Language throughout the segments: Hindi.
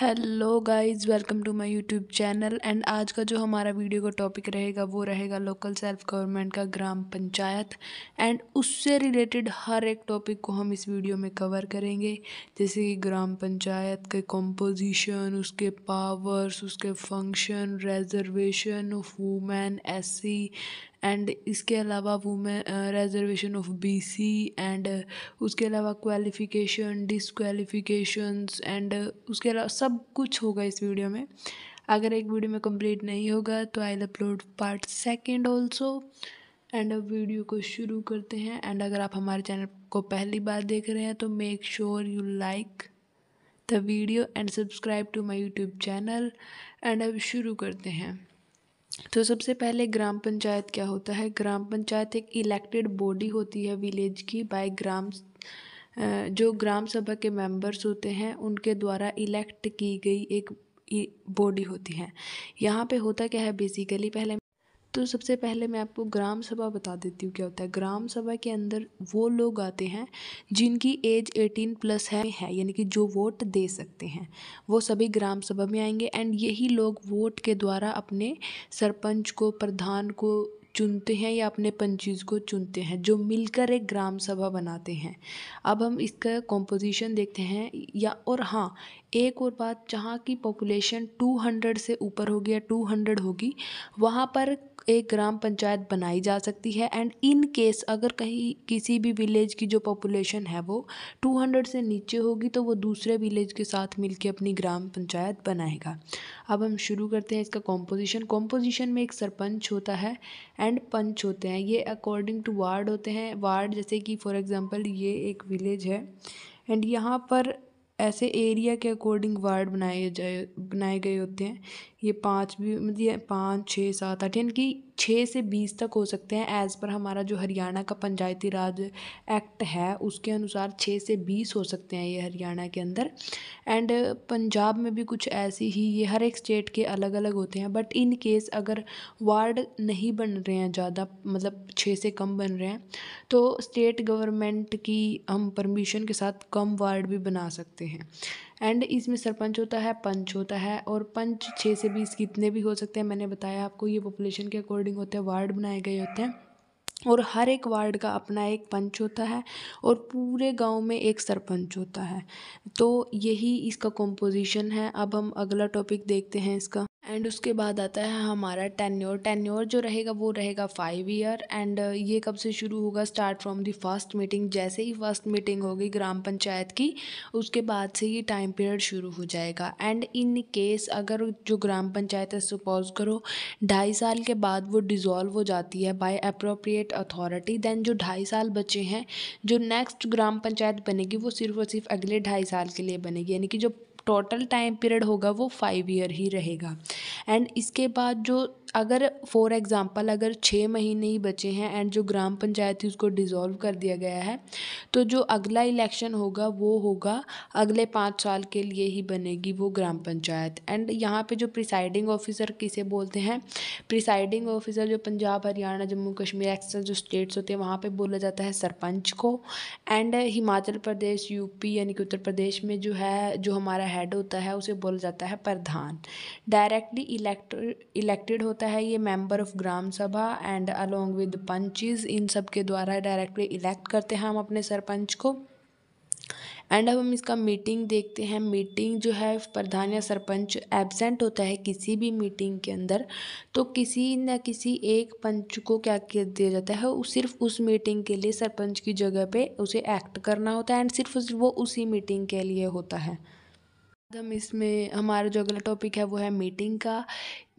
Hello guys welcome to my YouTube channel and आज का जो हमारा वीडियो का टॉपिक रहेगा, वो रहेगा लोकल सेल्फ गवर्नमेंट का ग्राम पंचायत. एंड उससे रिलेटेड हर एक टॉपिक को हम इस वीडियो में कवर करेंगे. जैसे कि ग्राम पंचायत के कॉम्पोजिशन उसके पावर्स उसके function reservation of women SC and इसके अलावा women reservation of BC and उसके अलावा क्वालिफ़िकेशन डिसक्वालिफ़िकेशंस एंड उसके अलावा सब कुछ होगा इस वीडियो में। अगर एक वीडियो में कंप्लीट नहीं होगा तो I upload part second also and अब वीडियो को शुरू करते हैं। एंड अगर आप हमारे चैनल को पहली बार देख रहे हैं तो make sure you like the video and subscribe to my YouTube channel and अब शुरू करते हैं। तो सबसे पहले ग्राम पंचायत क्या होता है? ग्राम पंचायत एक इलेक्टेड बॉडी होती है विलेज की बाय ग्राम जो ग्राम सभा के मेंबर्स होते हैं, उनके द्वारा इलेक्ट की गई एक बॉडी होती है। यहाँ पे होता क्या है बेसिकली पहले तो सबसे पहले मैं आपको ग्राम सभा बता देती हूँ, क्या होता है? ग्राम सभा के अंदर वो लोग आते हैं, जिनकी एज एटीन प्लस है है, यानी कि जो वोट दे सकते हैं। वो सभी ग्राम सभा में आएँगे एंड यही लोग वोट के द्वारा अपने सरपंच को, प्रधान को चुनते हैं या अपने पंचीज को चुनते हैं, जो मिलकर एक ग्राम सभा बनाते हैं। अब हम इसका कॉम्पोजिशन देखते हैं, या, और हाँ एक और बात, जहाँ की पॉपुलेशन 200 से ऊपर होगी या 200 होगी, वहाँ पर एक ग्राम पंचायत बनाई जा सकती है एंड इन केस अगर कहीं किसी भी विलेज की जो पॉपुलेशन है वो 200 से नीचे होगी तो वो दूसरे विलेज के साथ मिलकर अपनी ग्राम पंचायत बनाएगा। अब हम शुरू करते हैं इसका कॉम्पोजिशन कॉम्पोजिशन में एक सरपंच होता है एंड पंच होते हैं। ये अकॉर्डिंग टू वार्ड होते हैं। वार्ड जैसे कि फॉर एग्ज़ाम्पल ये एक विलेज है एंड यहाँ पर ऐसे एरिया के अकॉर्डिंग वार्ड बनाए जाए, बनाए गए होते हैं। ये पाँच भी मतलब ये पाँच, छः, सात, आठ, यानी कि छः से बीस तक हो सकते हैं एज़ पर हमारा जो हरियाणा का पंचायती राज एक्ट है, उसके अनुसार छः से बीस हो सकते हैं ये हरियाणा के अंदर। एंड पंजाब में भी कुछ ऐसी ही, ये हर एक स्टेट के अलग अलग होते हैं बट इन केस अगर वार्ड नहीं बन रहे हैं ज़्यादा मतलब छः से कम बन रहे हैं तो स्टेट गवर्नमेंट की हम परमिशन के साथ कम वार्ड भी बना सकते हैं। एंड इसमें सरपंच होता है, पंच होता है और पंच छः से बीस कितने भी हो सकते हैं, मैंने बताया आपको, ये पॉपुलेशन के अकॉर्डिंग होते हैं वार्ड बनाए गए होते हैं। और हर एक वार्ड का अपना एक पंच होता है और पूरे गाँव में एक सरपंच होता है। तो यही इसका कॉम्पोजिशन है। अब हम अगला टॉपिक देखते हैं इसका। एंड उसके बाद आता है हमारा टेन्योर टेन्योर जो रहेगा, वो रहेगा फाइव ईयर एंड ये कब से शुरू होगा? Start from the first meeting जैसे ही फ़र्स्ट मीटिंग होगी ग्राम पंचायत की, उसके बाद से ये टाइम पीरियड शुरू हो जाएगा. एंड इन केस अगर जो ग्राम पंचायत है सपोज़ करो, ढाई साल के बाद वो डिज़ोल्व हो जाती है बाय अप्रोप्रिएट अथॉरिटी देन जो ढाई साल बचे हैं, जो नेक्स्ट ग्राम पंचायत बनेगी, वो सिर्फ़ और सिर्फ़ अगले ढाई साल के लिए बनेगी. यानी कि जो टोटल टाइम पीरियड होगा वो फाइव ईयर ही रहेगा। एंड इसके बाद जो अगर फॉर एग्ज़ाम्पल अगर छः महीने ही बचे हैं एंड जो ग्राम पंचायत थी उसको डिज़ोल्व कर दिया गया है तो जो अगला इलेक्शन होगा, वो होगा अगले पाँच साल के लिए ही बनेगी वो ग्राम पंचायत। एंड यहाँ पे जो प्रिसाइडिंग ऑफिसर किसे बोलते हैं? प्रिसाइडिंग ऑफिसर जो पंजाब, हरियाणा, जम्मू, कश्मीर एक्सेस जो स्टेट्स होते हैं, वहाँ पर बोला जाता है सरपंच को। एंड हिमाचल प्रदेश यूपी यानी कि उत्तर प्रदेश में जो है, जो हमारा हेड होता है, उसे बोला जाता है प्रधान। डायरेक्टली इलेक्ट इलेक्टेड होता होता है ये member of gram sabha and along with panches, इन सब के द्वारा डायरेक्टली इलेक्ट करते हैं हम अपने सरपंच को। एंड अब हम इसका मीटिंग देखते हैं। मीटिंग जो है, प्रधान या सरपंच एबसेंट होता है किसी भी मीटिंग के अंदर। तो किसी न किसी एक पंच को क्या दिया जाता है? वो सिर्फ़ उस मीटिंग के लिए सरपंच की जगह पे उसे एक्ट करना होता है। एंड सिर्फ़ वो उसी मीटिंग के लिए होता है। हम इसमें, हमारा जो अगला टॉपिक है, वो है मीटिंग का।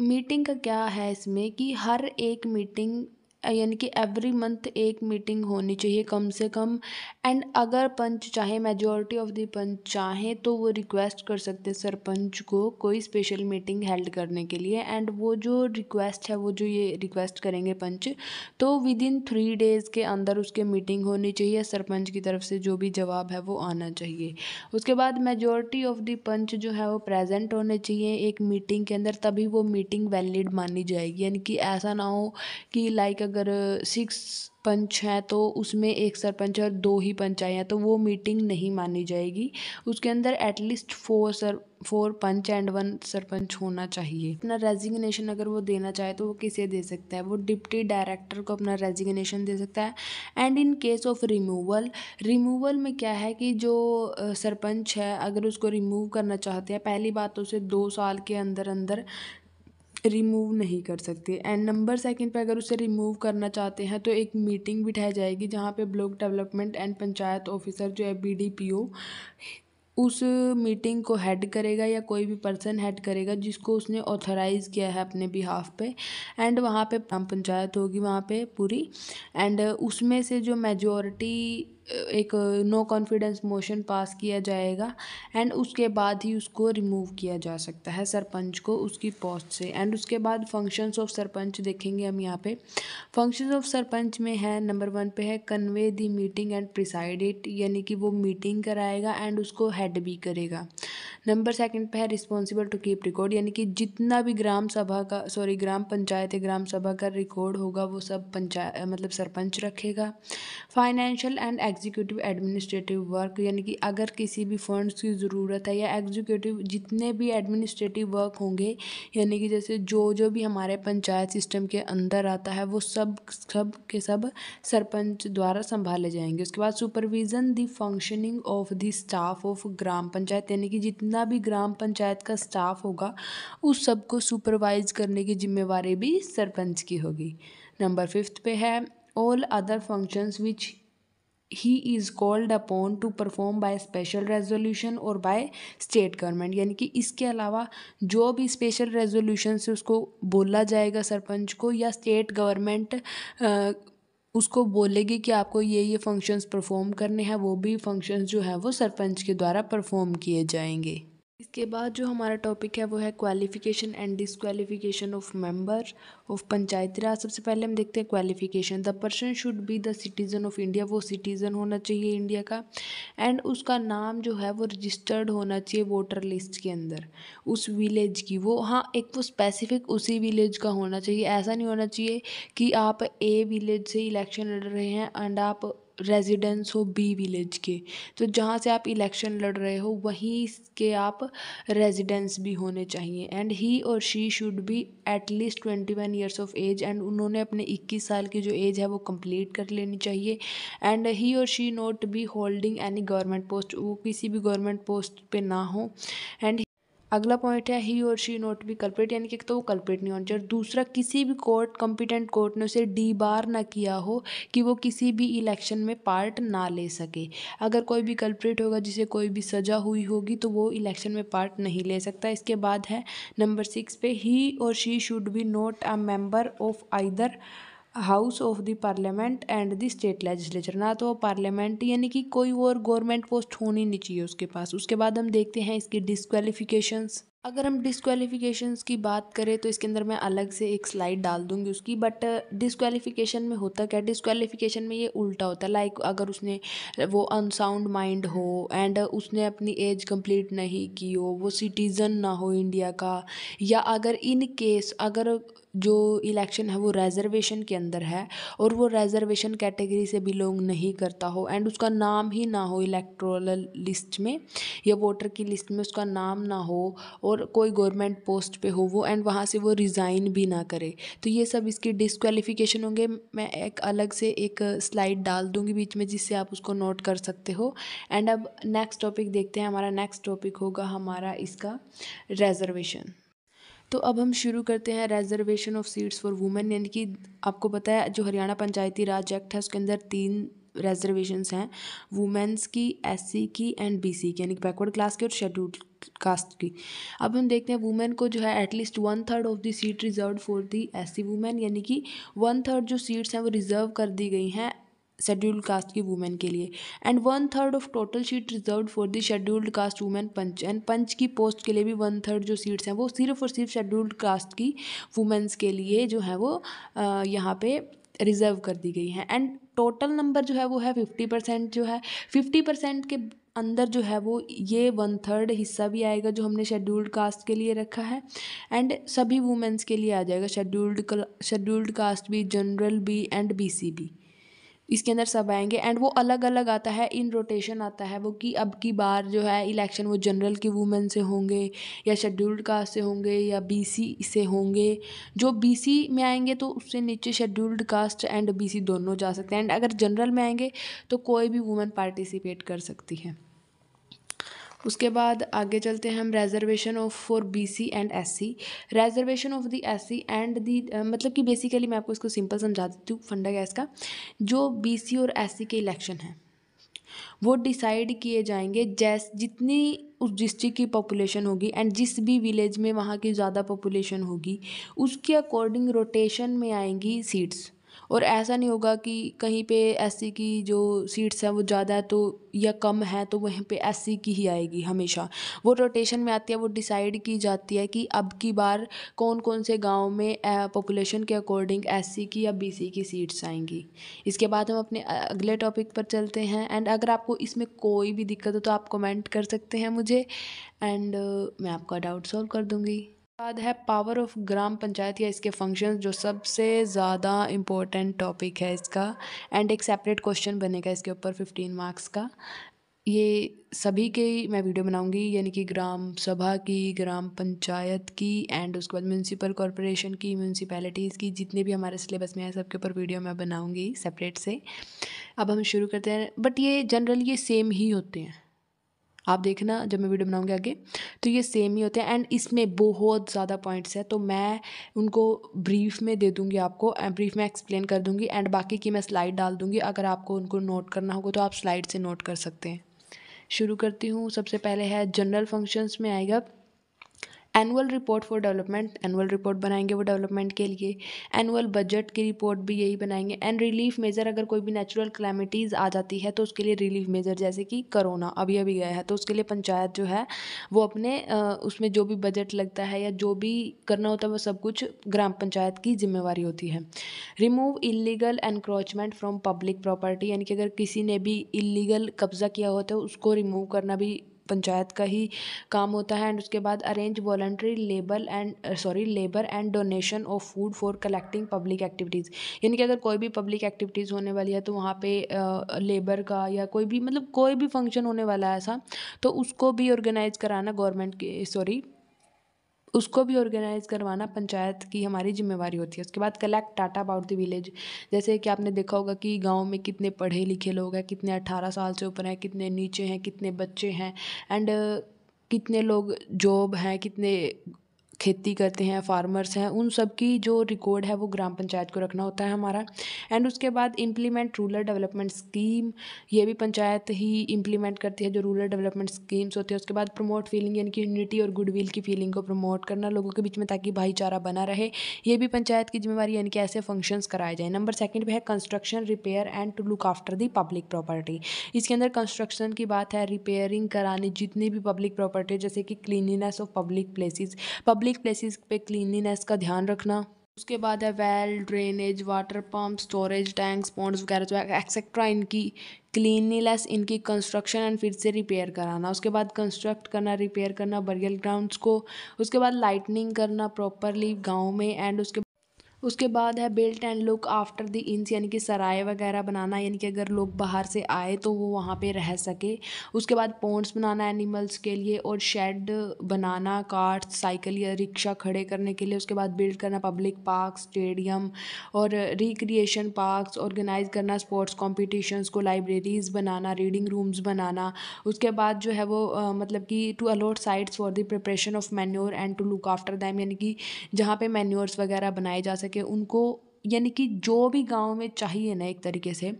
मीटिंग का क्या है इसमें कि हर एक मीटिंग यानी कि एवरी मंथ एक मीटिंग होनी चाहिए कम से कम। एंड अगर पंच चाहे मेजोरिटी ऑफ़ द पंच चाहें तो वो रिक्वेस्ट कर सकते हैं सरपंच को कोई स्पेशल मीटिंग हेल्ड करने के लिए। एंड वो जो रिक्वेस्ट है, वो जो ये रिक्वेस्ट करेंगे पंच तो विद इन थ्री डेज़ के अंदर उसके मीटिंग होनी चाहिए। सरपंच की तरफ़ से जो भी जवाब है, वो आना चाहिए। उसके बाद मेजोरिटी ऑफ़ द पंच जो है, वो प्रेजेंट होने चाहिए एक मीटिंग के अंदर। तभी वो मीटिंग वैलिड मानी जाएगी। यानी कि ऐसा ना हो कि लाइक अगर सिक्स पंच हैं तो उसमें एक सरपंच और दो ही पंचायत हैं तो वो मीटिंग नहीं मानी जाएगी। उसके अंदर एटलीस्ट फोर सर four punch and one sarpanch होना चाहिए। अपना रेजिग्नेशन अगर वो देना चाहे तो वो किसे दे सकता है? वो डिप्टी डायरेक्टर को अपना रेजिग्नेशन दे सकता है। And in case of removal removal में क्या है कि जो सरपंच है, अगर उसको रिमूव करना चाहते हैं, पहली बात तो उसे दो साल के अंदर अंदर रिमूव नहीं कर सकते। एंड नंबर सेकंड पे अगर उसे रिमूव करना चाहते हैं तो एक मीटिंग बिठाई जाएगी, जहाँ पे block development and panchayat officer जो है बी डी पी ओ उस मीटिंग को हेड करेगा या कोई भी पर्सन हेड करेगा जिसको उसने ऑथराइज़ किया है अपने बिहाफ पे। एंड वहाँ पे ग्राम पंचायत होगी वहाँ पे पूरी। एंड उसमें से जो मेजोरिटी, एक नो कॉन्फिडेंस मोशन पास किया जाएगा। एंड उसके बाद ही उसको रिमूव किया जा सकता है सरपंच को उसकी पोस्ट से। एंड उसके बाद फ़ंक्शंस ऑफ़ सरपंच देखेंगे हम यहाँ पे। फ़ंक्शंस ऑफ़ सरपंच में है, नंबर वन पे है, convey the meeting and preside it, यानी कि वो मीटिंग कराएगा। एंड उसको हेड भी करेगा। नंबर सेकंड पे है रिस्पॉन्सिबल टू कीप रिकॉर्ड यानी कि जितना भी ग्राम सभा का सॉरी ग्राम पंचायत या ग्राम सभा का रिकॉर्ड होगा, वो सब पंचायत मतलब सरपंच रखेगा। Financial and executive administrative work यानी कि अगर किसी भी फंड्स की ज़रूरत है या एग्जीक्यूटिव जितने भी एडमिनिस्ट्रेटिव वर्क होंगे, यानी कि जैसे जो जो भी हमारे पंचायत सिस्टम के अंदर आता है, वो सब सब के सब सरपंच द्वारा संभाले जाएँगे। उसके बाद supervision the functioning of the staff of gram panchayat, यानी कि जितना भी ग्राम पंचायत का स्टाफ होगा, उस सबको सुपरवाइज करने की जिम्मेवारी भी सरपंच की होगी। नंबर फिफ्थ पे है all other functions which he is called upon to perform by special resolution और बाय स्टेट गवर्नमेंट यानी कि इसके अलावा जो भी स्पेशल रेजोल्यूशन से उसको बोला जाएगा सरपंच को या स्टेट गवर्नमेंट उसको बोलेगी कि आपको ये ये फ़ंक्शंस परफॉर्म करने हैं, वो भी फ़ंक्शंस जो है वो सरपंच के द्वारा परफॉर्म किए जाएँगे। इसके बाद जो हमारा टॉपिक है वो है qualification and disqualification of member of Panchayati Raj सबसे पहले हम देखते हैं qualification the person should be the citizen of India वो सिटीज़न होना चाहिए इंडिया का। एंड उसका नाम जो है वो रजिस्टर्ड होना चाहिए वोटर लिस्ट के अंदर। उस विलेज की। वो हाँ एक वो स्पेसिफिक उसी विलेज का होना चाहिए। ऐसा नहीं होना चाहिए कि आप ए विलेज से इलेक्शन लड़ रहे हैं एंड आप रेजिडेंस हो बी विलेज के। तो जहाँ से आप इलेक्शन लड़ रहे हो, वहीं के आप रेजिडेंस भी होने चाहिए। एंड ही और she should be at least twenty one years of age and उन्होंने अपने इक्कीस साल की जो एज है वो कंप्लीट कर लेनी चाहिए। एंड ही और she not be holding any government post वो किसी भी गवर्नमेंट पोस्ट पे ना हो। एंड अगला पॉइंट है ही और शी नॉट बी कल्प्रेट यानी कि तो वो कल्प्रेट नहीं होना चाहिए। दूसरा, किसी भी कोर्ट कॉम्पिटेंट कोर्ट ने उसे डी बार ना किया हो कि वो किसी भी इलेक्शन में पार्ट ना ले सके। अगर कोई भी कल्प्रेट होगा, जिसे कोई भी सज़ा हुई होगी तो वो इलेक्शन में पार्ट नहीं ले सकता। इसके बाद है नंबर सिक्स पे ही और she should be not a member of either house of the parliament and the state legislature. ना तो पार्लियामेंट, यानी कि कोई और गवर्नमेंट पोस्ट होनी नहीं चाहिए उसके पास। उसके बाद हम देखते हैं इसकी डिसक्वालिफिकेशंस अगर हम डिसक्वालिफिकेशंस की बात करें तो इसके अंदर मैं अलग से एक स्लाइड डाल दूँगी उसकी बट डिसक्वालिफिकेशन में होता क्या? डिसक्वालिफिकेशन में ये उल्टा होता है। लाइक अगर उसने वो अनसाउंड माइंड हो एंड उसने अपनी एज कंप्लीट नहीं की हो, वो सिटीज़न ना हो इंडिया का, या अगर इन केस अगर जो इलेक्शन है वो रेजर्वेशन के अंदर है और वो रेजर्वेशन कैटेगरी से बिलोंग नहीं करता हो एंड उसका नाम ही ना हो इलेक्ट्रोल लिस्ट में या वोटर की लिस्ट में उसका नाम ना हो और कोई गवर्नमेंट पोस्ट पे हो वो एंड वहाँ से वो रिज़ाइन भी ना करे। तो ये सब इसकी डिसक्वालिफिकेशन होंगे। मैं एक अलग से एक स्लाइड डाल दूँगी बीच में जिससे आप उसको नोट कर सकते हो। एंड अब नेक्स्ट टॉपिक देखते हैं। हमारा नेक्स्ट टॉपिक होगा हमारा इसका रेजर्वेशन तो अब हम शुरू करते हैं reservation of seats for women यानी कि आपको पता है जो हरियाणा पंचायती राज एक्ट है, उसके अंदर तीन रेजर्वेशंस हैं वुमेंस की एससी की एंड बीसी की, यानी कि बैकवर्ड क्लास की और शेड्यूल्ड कास्ट की। अब हम देखते हैं वुमेन को जो है at least one third of the seat reserve for the S C women यानी कि वन थर्ड जो सीट्स हैं वो रिज़र्व कर दी गई हैं शेड्यूल्ड कास्ट की वुमेन के लिए and one third of total seat reserve for the scheduled caste women panch and panch की पोस्ट के लिए भी वन थर्ड जो सीट्स हैं वो सिर्फ़ और सिर्फ़ शेड्यूल्ड कास्ट की वुमेंस के लिए जो है वो यहाँ पे रिज़र्व कर दी गई हैं एंड टोटल नंबर जो है वो है फिफ्टी परसेंट जो है फिफ्टी परसेंट के अंदर जो है वो ये वन थर्ड हिस्सा भी आएगा जो हमने शेड्यूल्ड कास्ट के लिए रखा है। एंड सभी वुमेंस के लिए आ जाएगा शेड्यूल्ड शेड्यूल्ड कास्ट भी जनरल भी एंड बी सी भी इसके अंदर सब आएँगे एंड वो अलग अलग आता है इन रोटेशन आता है, वो कि अब की बार जो है इलेक्शन वो जनरल की वूमेन से होंगे या शेड्यूल्ड कास्ट से होंगे या बीसी से होंगे। जो बीसी में आएँगे तो उससे नीचे शेड्यूल्ड कास्ट एंड बीसी दोनों जा सकते हैं एंड अगर जनरल में आएँगे तो कोई भी वूमेन पार्टिसिपेट कर सकती है। उसके बाद आगे चलते हैं हम reservation of for B C and S C reservation of the S C and the मतलब कि बेसिकली मैं आपको इसको सिंपल समझा देती हूँ, फंडा गैस का जो बी सी और एस सी के इलेक्शन हैं, वो डिसाइड किए जाएँगे जैस, जितनी उस डिस्ट्रिक्ट की पॉपुलेशन होगी एंड जिस भी विलेज में वहाँ की ज़्यादा पॉपुलेशन होगी, उसके अकॉर्डिंग रोटेशन में आएँगी सीट्स और ऐसा नहीं होगा कि कहीं पे एससी की जो सीट्स हैं वो ज़्यादा है तो या कम है तो वहीं पे एससी की ही आएगी हमेशा। वो रोटेशन में आती है, वो डिसाइड की जाती है कि अब की बार कौन कौन से गाँव में पॉपुलेशन के अकॉर्डिंग एससी की या बीसी की सीट्स आएँगी। इसके बाद हम अपने अगले टॉपिक पर चलते हैं। एंड अगर आपको इसमें कोई भी दिक्कत हो तो आप कमेंट कर सकते हैं मुझे। एंड मैं आपका डाउट सॉल्व कर दूँगी। बाद है पावर ऑफ़ ग्राम पंचायत या इसके फ़ंक्शंस जो सबसे ज़्यादा इम्पोर्टेंट टॉपिक है इसका एंड एक सेपरेट क्वेश्चन बनेगा इसके ऊपर फिफ्टीन मार्क्स का। ये सभी के मैं वीडियो बनाऊँगी, यानी कि ग्राम सभा की, ग्राम पंचायत की एंड उसके बाद म्यूनसिपल कॉरपोरेशन की म्यूनसिपैलिटीज़ की, जितने भी हमारे सिलेबस में है सबके ऊपर वीडियो मैं बनाऊँगी सेपरेट से। अब हम शुरू करते हैं बट ये जनरली ये सेम ही होते हैं। आप देखना जब मैं वीडियो बनाऊँगी आगे। तो ये सेम ही होते हैं एंड इसमें बहुत ज़्यादा पॉइंट्स हैं तो मैं उनको ब्रीफ में दे दूँगी आपको ब्रीफ में एक्सप्लेन कर दूँगी एंड बाकी की मैं स्लाइड डाल दूँगी। अगर आपको उनको नोट करना होगा तो आप स्लाइड से नोट कर सकते हैं। शुरू करती हूँ, सबसे पहले है जनरल फ़ंक्शंस में आएगा। Annual report for development annual report बनाएँगे वो डेवलपमेंट के लिए एनुअल बजट की रिपोर्ट भी यही बनाएँगे एंड रिलीफ मेजर अगर कोई भी नेचुरल क्लैमिटीज़ आ जाती है तो उसके लिए रिलीफ मेजर जैसे कि करोना अभी अभी गया है तो उसके लिए पंचायत जो है वो अपने उसमें जो भी बजट लगता है या जो भी करना होता है वो सब कुछ ग्राम पंचायत की जिम्मेवारी होती है। Remove illegal encroachment from public property यानी कि अगर किसी ने भी इलीगल कब्ज़ा किया होता है उसको रिमूव करना भी पंचायत का ही काम होता है एंड उसके बाद arrange voluntary labour and sorry labour and donation of food for collecting public activities यानी कि अगर कोई भी पब्लिक एक्टिविटीज़ होने वाली है तो वहाँ पे लेबर का या कोई भी मतलब कोई भी फ़ंक्शन होने वाला है ऐसा तो उसको भी ऑर्गेनाइज कराना गवर्नमेंट की सॉरी उसको भी ऑर्गेनाइज करवाना पंचायत की हमारी जिम्मेवारी होती है। उसके बाद collect data about the village जैसे कि आपने देखा होगा कि गाँव में कितने पढ़े लिखे लोग हैं, कितने अट्ठारह साल से ऊपर हैं, कितने नीचे हैं, कितने बच्चे हैं एंड कितने लोग जॉब हैं, कितने खेती करते हैं फार्मर्स हैं, उन सब की जो रिकॉर्ड है वो ग्राम पंचायत को रखना होता है हमारा। एंड उसके बाद इम्प्लीमेंट रूरल डेवलपमेंट स्कीम ये भी पंचायत ही इम्प्लीमेंट करती है जो रूरल डेवलपमेंट स्कीम्स होती है। उसके बाद प्रमोट फीलिंग यानी कि यूनिटी और गुडविल की फीलिंग को प्रमोट करना लोगों के बीच में ताकि भाईचारा बना रहे। ये भी पंचायत की जिम्मेवारी यानी कि ऐसे फ़ंक्शंस कराए जाए। नंबर सेकंड पे है construction repair and to look after the public property इसके अंदर कंस्ट्रक्शन की बात है रिपेयरिंग कराने जितनी भी पब्लिक प्रॉपर्टी जैसे कि cleanliness of public places public public places पे क्लीनलीनेस का ध्यान रखना। उसके बाद है well drainage water pump storage tanks ponds वगैरह जो एक्सेट्रा इनकी क्लीनलीनेस इनकी कंस्ट्रक्शन एंड फिर से रिपेयर कराना। उसके बाद कंस्ट्रक्ट करना रिपेयर करना बरियल ग्राउंड्स को। उसके बाद लाइटनिंग करना प्रॉपरली गाँव में एंड उसके उसके बाद है built and look after the इंस यानी कि सराय वगैरह बनाना यानी कि अगर लोग बाहर से आए तो वो वहाँ पे रह सके। उसके बाद पोन्ट्स बनाना एनिमल्स के लिए और शेड बनाना कार्ट साइकिल या रिक्शा खड़े करने के लिए। उसके बाद बिल्ड करना पब्लिक पार्क स्टेडियम और रिक्रिएशन पार्क्स ऑर्गेनाइज करना स्पोर्ट्स कॉम्पिटिशन्स को लाइब्रेरीज़ बनाना रीडिंग रूम्स बनाना। उसके बाद जो है वो आ, मतलब कि to allot sites for the preparation of manure and to look after them यानी कि जहाँ पे मैन्योर्स वगैरह बनाए जा सके। सके उनको, यानी कि जो भी गाँव में चाहिए ना एक तरीके से,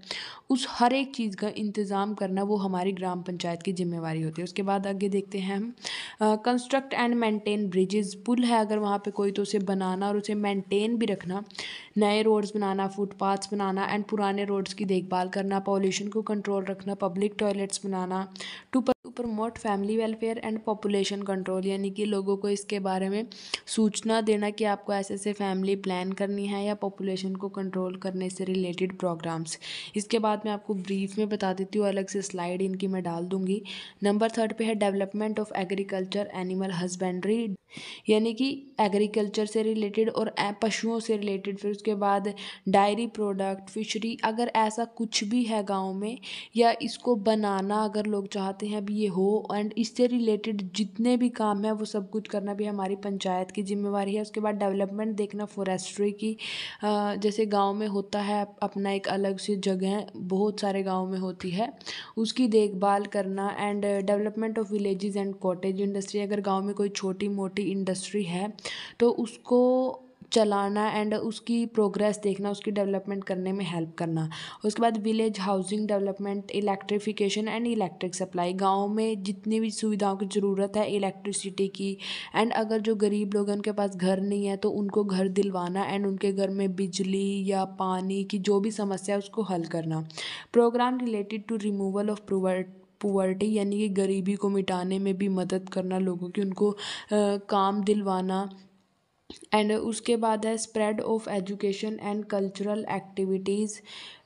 उस हर एक चीज़ का इंतज़ाम करना वो हमारी ग्राम पंचायत की जिम्मेवारी होती है। उसके बाद आगे देखते हैं हम कंस्ट्रक्ट एंड मेंटेन ब्रिजेस पुल है अगर वहाँ पे कोई तो उसे बनाना और उसे मेंटेन भी रखना। नए रोड्स बनाना, फुटपाथ्स बनाना एंड पुराने रोड्स की देखभाल करना पॉल्यूशन को कंट्रोल रखना public toilets banana to promote family welfare and population control यानी कि लोगों को इसके बारे में सूचना देना कि आपको ऐसे ऐसे फैमिली प्लान करनी है या पॉपुलेशन को कंट्रोल करने से रिलेटेड प्रोग्राम्स इसके बाद मैं आपको ब्रीफ में बता देती हूँ, अलग से स्लाइड इनकी मैं डाल दूँगी। नंबर थर्ड पे है development of agriculture animal husbandry यानी कि एग्रीकल्चर से रिलेटेड और पशुओं से रिलेटेड फिर उसके बाद डायरी प्रोडक्ट फिशरी अगर ऐसा कुछ भी है गाँव में, या इसको बनाना अगर लोग चाहते हैं, अभी ये हो एंड इससे रिलेटेड जितने भी काम हैं, वो सब कुछ करना भी हमारी पंचायत की जिम्मेवारी है। उसके बाद डेवलपमेंट देखना फॉरेस्ट्री की। जैसे गाँव में होता है अपना एक अलग सी जगह बहुत सारे गाँव में होती है। उसकी देखभाल करना and development of villages and cottage industry अगर गाँव में कोई छोटी मोटी इंडस्ट्री है तो उसको चलाना एंड उसकी प्रोग्रेस देखना उसकी डेवलपमेंट करने में हेल्प करना। उसके बाद village housing development electrification and electric supply गाँव में जितनी भी सुविधाओं की ज़रूरत है इलेक्ट्रिसिटी की एंड अगर जो गरीब लोग हैं उनके पास घर नहीं है तो उनको घर दिलवाना एंड उनके घर में बिजली या पानी की जो भी समस्या है उसको हल करना। Programme related to removal of प्रोवर्ट poverty यानी कि गरीबी को मिटाने में भी मदद करना लोगों की उनको आ, काम दिलवाना। एंड उसके बाद है spread of education and cultural activities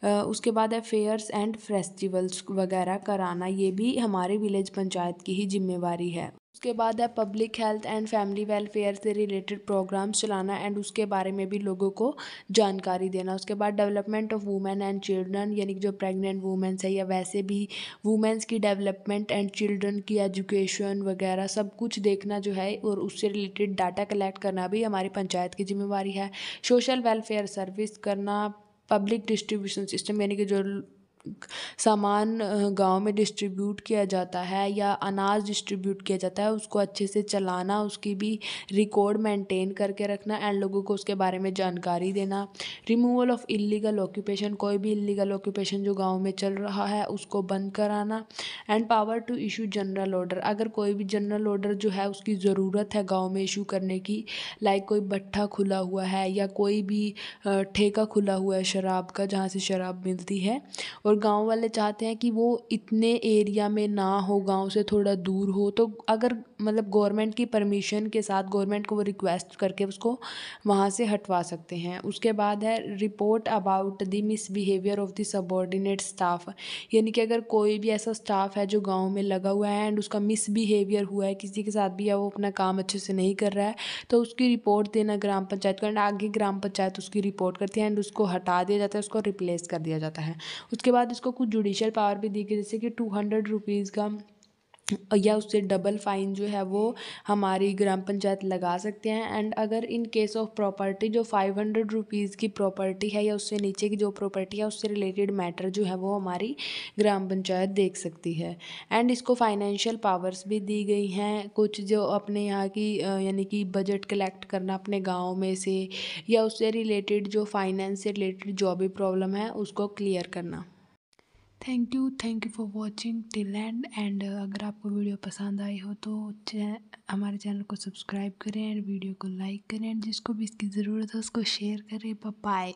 उसके बाद है फेयर्स एंड फेस्टिवल्स वगैरह कराना, ये भी हमारे विलेज पंचायत की ही जिम्मेवारी है। उसके बाद है public health and family welfare से रिलेटेड प्रोग्राम्स चलाना एंड उसके बारे में भी लोगों को जानकारी देना। उसके बाद development of women and children यानी कि जो प्रेग्नेंट वुमेंस है या वैसे भी वुमेंस की डेवलपमेंट एंड चिल्ड्रन की एजुकेशन वगैरह सब कुछ देखना जो है और उससे रिलेटेड डाटा कलेक्ट करना भी हमारी पंचायत की जिम्मेवारी है। सोशल वेलफेयर सर्विस करना पब्लिक डिस्ट्रीब्यूशन सिस्टम यानी कि जो सामान गाँव में डिस्ट्रीब्यूट किया जाता है या अनाज डिस्ट्रीब्यूट किया जाता है, उसको अच्छे से चलाना, उसकी भी रिकॉर्ड मेंटेन करके रखना एंड लोगों को उसके बारे में जानकारी देना। रिमूवल ऑफ़ इलीगल ऑक्यूपेशन कोई भी इलीगल ऑक्यूपेशन जो गाँव में चल रहा है, उसको बंद कराना and power to issue general order अगर कोई भी जनरल ऑर्डर जो है, उसकी ज़रूरत है गाँव में इशू करने की लाइक कोई भट्ठा खुला हुआ है या कोई भी ठेका खुला हुआ है शराब का, जहाँ से शराब मिलती है, और और गाँव वाले चाहते हैं कि वो इतने एरिया में ना हो, गाँव से थोड़ा दूर हो तो अगर मतलब गवर्नमेंट की परमिशन के साथ गवर्नमेंट को वो रिक्वेस्ट करके उसको वहाँ से हटवा सकते हैं। उसके बाद है report about the misbehaviour of the subordinate staff यानी कि अगर कोई भी ऐसा स्टाफ है जो गाँव में लगा हुआ है एंड उसका मिसबिहेवियर हुआ है, किसी के साथ भी या वो अपना काम अच्छे से नहीं कर रहा है तो उसकी रिपोर्ट देना ग्राम पंचायत को एंड आगे ग्राम पंचायत उसकी रिपोर्ट करती है एंड उसको हटा दिया जाता है, उसको रिप्लेस कर दिया जाता है। उसके बाद इसको कुछ जुडिशल पावर भी दी गई जैसे कि टू हंड्रेड रुपीज़ का, या उससे डबल फ़ाइन जो है वो हमारी ग्राम पंचायत लगा सकते हैं। एंड अगर इन केस ऑफ़ प्रॉपर्टी जो फाइव हंड्रेड रुपीज़ की प्रॉपर्टी है या उससे नीचे की जो प्रॉपर्टी है, उससे रिलेटेड मैटर जो है वो हमारी ग्राम पंचायत देख सकती है। एंड इसको फाइनेंशियल पावर्स भी दी गई हैं। कुछ जो अपने यहाँ की यानी कि बजट कलेक्ट करना अपने गाँव में से, या उससे रिलेटेड जो फाइनेंस से रिलेटेड जो भी प्रॉब्लम है, उसको क्लियर करना। Thank you thank you for watching till end and अगर आपको वीडियो पसंद आई हो तो हमारे चैनल को सब्सक्राइब करें एंड वीडियो को लाइक करें एंड जिसको भी इसकी ज़रूरत है उसको शेयर करें. बाय